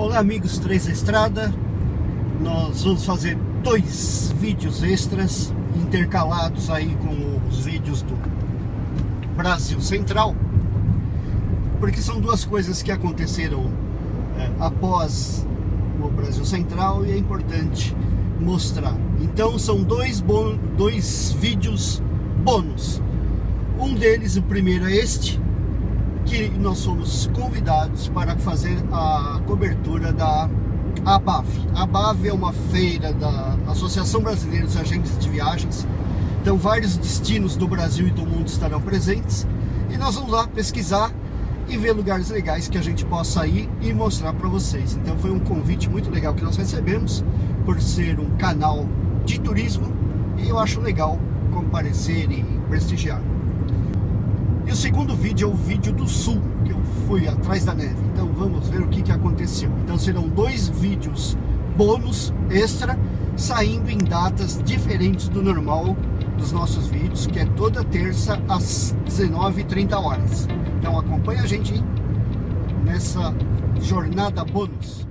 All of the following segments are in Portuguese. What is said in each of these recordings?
Olá amigos Três Estrada, nós vamos fazer dois vídeos extras intercalados aí com os vídeos do Brasil Central, porque são duas coisas que aconteceram é, após o Brasil Central e é importante mostrar. Então são dois, dois vídeos bônus. Um deles, o primeiro é este, que nós fomos convidados para fazer a cobertura da ABAV. A ABAV é uma feira da Associação Brasileira dos Agentes de Viagens. Então vários destinos do Brasil e do mundo estarão presentes. E nós vamos lá pesquisar e ver lugares legais que a gente possa ir e mostrar para vocês. Então foi um convite muito legal que nós recebemos por ser um canal de turismo e eu acho legal comparecer e prestigiar. E o segundo vídeo é o vídeo do sul, que eu fui atrás da neve. Então vamos ver o que, que aconteceu. Então serão dois vídeos bônus extra saindo em datas diferentes do normal dos nossos vídeos, que é toda terça às 19h30 horas. Então acompanha a gente nessa jornada bônus.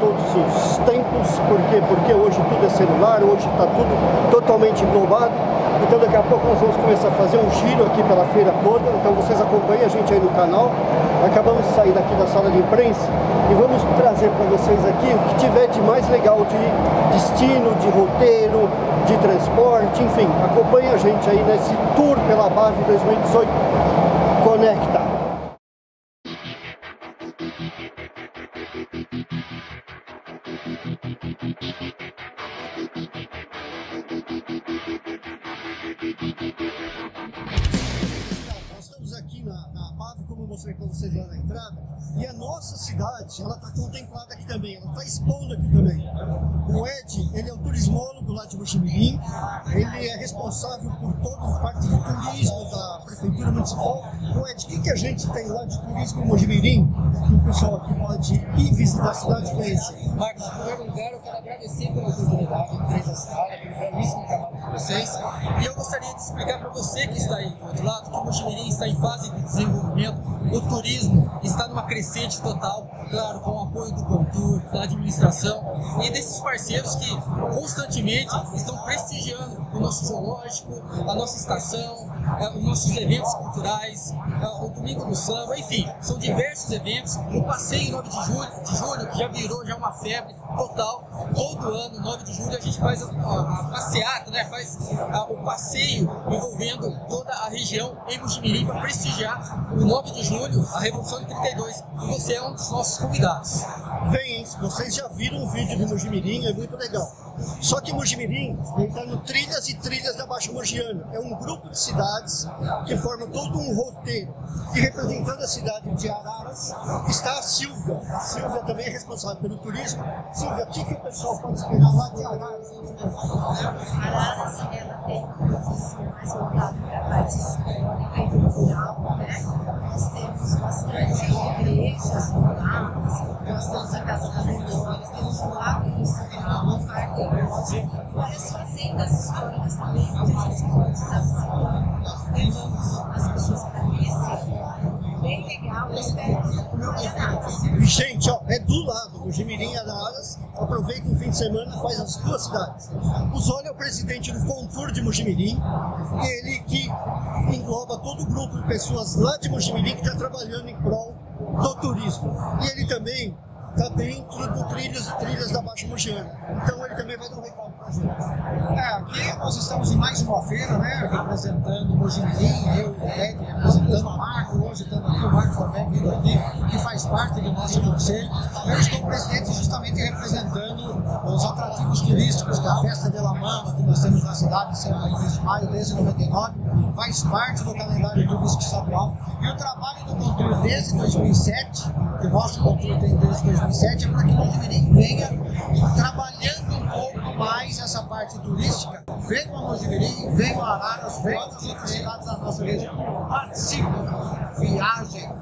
Todos os tempos, por quê? Porque hoje tudo é celular, hoje está tudo totalmente englobado. Então daqui a pouco nós vamos começar a fazer um giro aqui pela feira toda, então vocês acompanhem a gente aí no canal. Acabamos de sair daqui da sala de imprensa e vamos trazer para vocês aqui o que tiver de mais legal de destino, de roteiro, de transporte, enfim. Acompanhe a gente aí nesse tour pela BAV 2018 Conecta. Mostrei para vocês lá na entrada, e a nossa cidade, ela está contemplada aqui também, ela está expondo aqui também. O Ed, ele é o turismólogo lá de Mochimirim, ele é responsável por toda a parte de turismo da Prefeitura Municipal. O Ed, o que, que a gente tem lá de turismo em Mojimirim, que o pessoal aqui pode ir visitar a cidade e conhecer? Marcos, em primeiro lugar, eu quero agradecer pela oportunidade, empresa Sara, pelo belíssimo trabalho vocês, e eu gostaria de explicar para você que está aí do outro lado, que Mojimirim está em fase de desenvolvimento o turismo está numa crescente total, claro, com o apoio do Contur, da administração e desses parceiros que constantemente estão prestigiando o nosso zoológico, a nossa estação, é, os nossos eventos culturais, é, o Domingo do Samba, enfim, são diversos eventos. O passeio 9 de julho, de julho, que já virou já uma febre total, todo ano, 9 de julho, a gente faz a, a, a passeata, né? faz a, o passeio envolvendo toda a região em Mojimirim para prestigiar o 9 de julho, a Revolução de 32. E você é um dos nossos convidados. Vem, vocês já viram o vídeo de Mojimirim, é muito legal. Só que Mojimirim está no Trilhas e Trilhas da Baixa Mogiana. É um grupo de cidades que formam todo um roteiro. E representando a cidade de Araras está a Silvia. A Silvia também é responsável pelo turismo. Silvia, o que, que o pessoal pode esperar lá de Araras? Araras, ela tem turismo mais voltado para a parte histórica e cultural. Né? Nós temos bastante igrejas fundadas, nós temos a Casa das Memórias, temos o Lago Municipal, o Parque várias fazendas históricas também, onde a gente pode estar visitando, levando as pessoas para conhecer. Bem legal, eu espero que não tenha nada. Gente, ó, é do lado, o Jimirim Araras, aproveita o fim de semana faz as duas cidades. O Zólia é o presidente do Contour de Mojimirim, ele que engloba todo o grupo de pessoas lá de Mojimirim que está trabalhando em prol do turismo. E ele também está dentro do Trilhas e Trilhas da Baixa Mogiana. Então ele também vai dar um recado para a gente. É, aqui nós estamos em mais uma feira, né? Representando o Mojimirim, eu e o Ed, representando o Marco, hoje estando aqui, o Marco também vindo aqui, que faz parte do nosso conselho. Eu estou presente justamente representando os atrativos turísticos da Festa de La Mama, que nós temos na cidade sempre no mês de maio, desde 99, faz parte do calendário turístico estadual. E o trabalho do Contour desde 2007, que o nosso Contour tem desde 2007, é para que o Mojimirim venha trabalhando um pouco mais essa parte turística. Venham a Mojimirim, venham a Araras, venham as outras cidades da nossa região. Participem, viajem.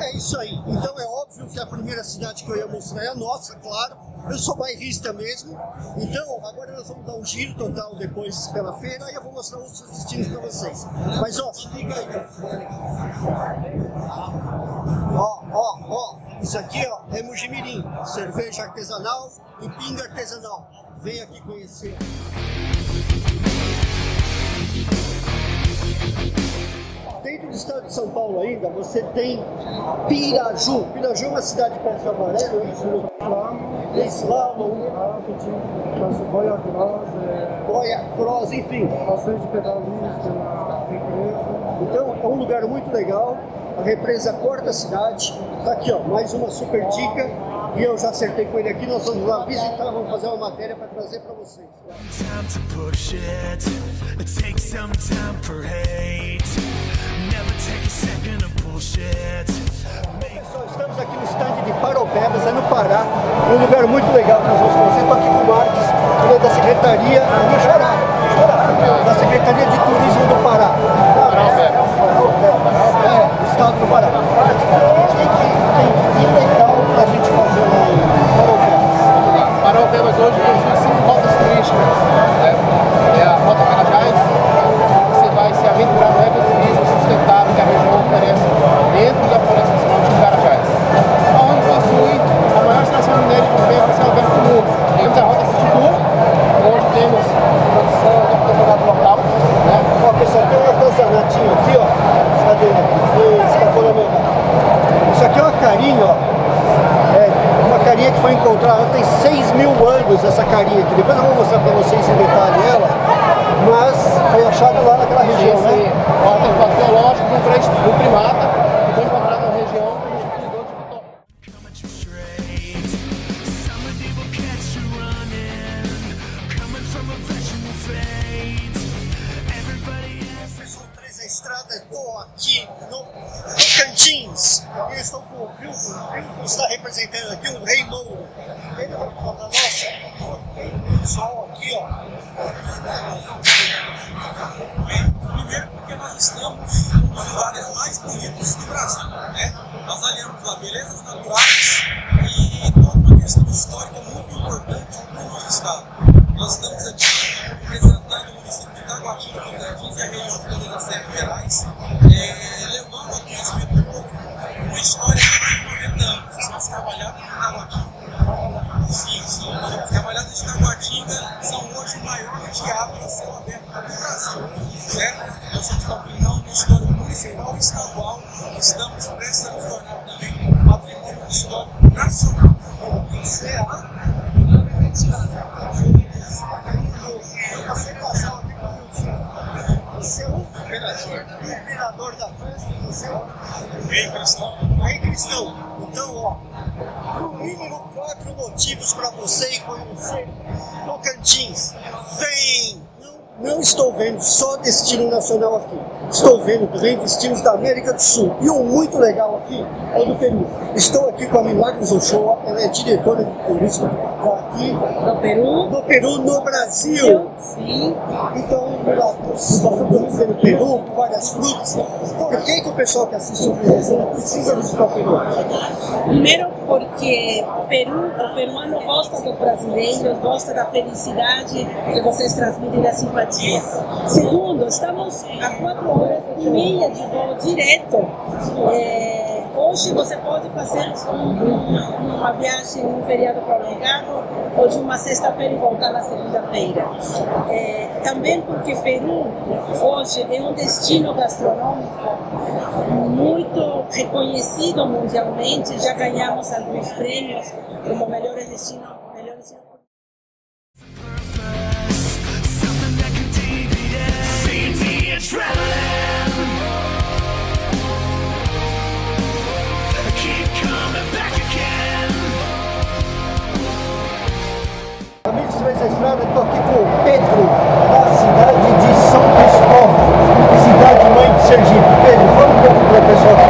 É isso aí. Então é óbvio que a primeira cidade que eu ia mostrar é a nossa, claro. Eu sou bairrista mesmo. Então agora nós vamos dar um giro total depois pela feira e eu vou mostrar outros destinos para vocês. Mas ó. Ó, ó, ó. Isso aqui ó, é Mujimirim, cerveja artesanal e pinga artesanal. Vem aqui conhecer. Dentro do estado de São Paulo ainda, você tem Piraju. Piraju é uma cidade perto de né? Tem slalom, boia, cross, enfim. bastante pedalinhos pela empresa. Então é um lugar muito legal. A represa corta a cidade. Tá aqui, ó, mais uma super dica. E eu já acertei com ele aqui. Nós vamos lá visitar, vamos fazer uma matéria para trazer para vocês. Pessoal, estamos aqui no stand de Paropebas, é no Pará. Um lugar muito legal que nós vamos conhecer. Estou aqui com o Marcos, ele é da Secretaria do Xará, da Secretaria de Turismo do Pará. É, foi encontrada, tem 6 mil anos essa carinha aqui. Depois eu vou mostrar pra vocês em detalhe ela. Mas foi achada lá naquela região, Esse né? é um artefato do primata que foi encontrado na região estou aqui no Tocantins. E eu estou com o Vilco. Vilco está representando aqui o Rei Moura. Ele vai falar pra nossa. O sol aqui, ó. Primeiro porque nós estamos um dos lugares mais bonitos do Brasil, né? Nós aliamos lá belezas naturais e toda uma questão histórica muito importante para o nosso estado. Nós estamos aqui histórico nacional. Isso é a Você é o imperador da França, você rei cristão. rei cristão. Então, ó, no mínimo quatro motivos para você ir conhecer Tocantins. Vem! Não estou vendo só destino nacional aqui. Estou vendo também destinos da América do Sul. E um muito legal aqui é o do Peru. Estou aqui com a Milagros Ochoa, ela é diretora de turismo aqui do Peru. no Peru, no Brasil. Sim. Então, Milagros, nós estamos conhecendo o Peru, várias frutas. Por que, que o pessoal que assiste o Brasil precisa visitar o Peru? Primeiro porque Peru, o peruano gosta dos brasileiros, gosta da felicidade que vocês transmitem da simpatia. Segundo, estamos a quatro horas meia de voo direto. É, hoje você pode fazer um- uma viagem, um feriado prolongado, ou de uma sexta-feira e voltar na segunda-feira. É, também porque Peru hoje é um destino gastronômico muito reconhecido mundialmente, já ganhamos alguns prêmios como melhor destino, melhor destino Estrada, estou aqui com o Pedro, da cidade de São Cristóvão, cidade mãe de Sergipe. Pedro, fala um pouco para o pessoal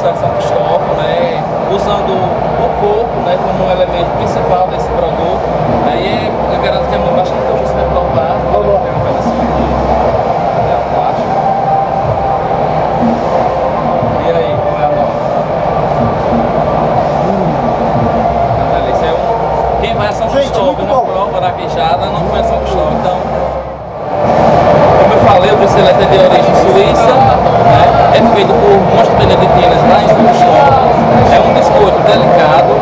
comunidade de São- de Cristóvão, né, usando o coco né, como um elemento principal desse produto. Né, e é, eu garanto que é muito bastante. Vamos lá. Pegar um fazer a plástica. E aí, como é a? Uma delícia. É Quem vai a São Gente, Cristóvão bom. prova da queijada não foi a São Cristóvão. Então, como eu falei, o brucelete é de origem suíça, né? é feito por monstros beneditinas lá em São. É um biscoito delicado,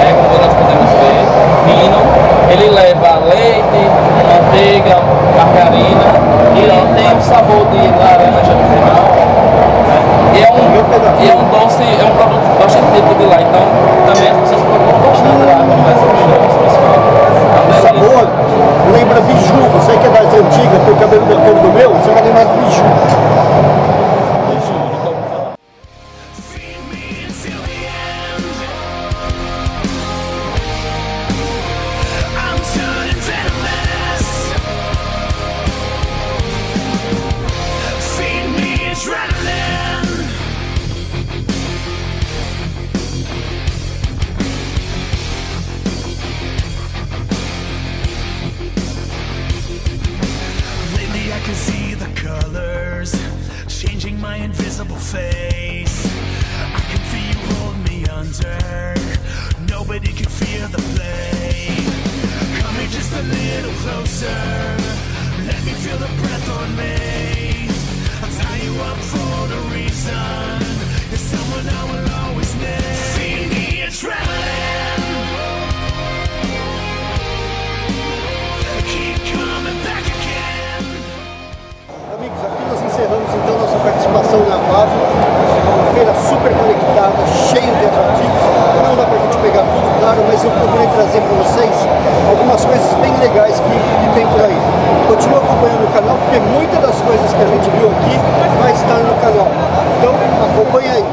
né? como nós podemos ver, fino. Ele leva leite, manteiga, margarina e tem um sabor de laranja no final. né? E é um, e é um doce, é um produto bastante típico de lá, então também as o cabelo do meu, você vai lembrar do biju. Mas eu procurei trazer para vocês algumas coisas bem legais que, que tem por aí. Continua acompanhando o canal, porque muitas das coisas que a gente viu aqui vai estar no canal. Então, acompanha aí.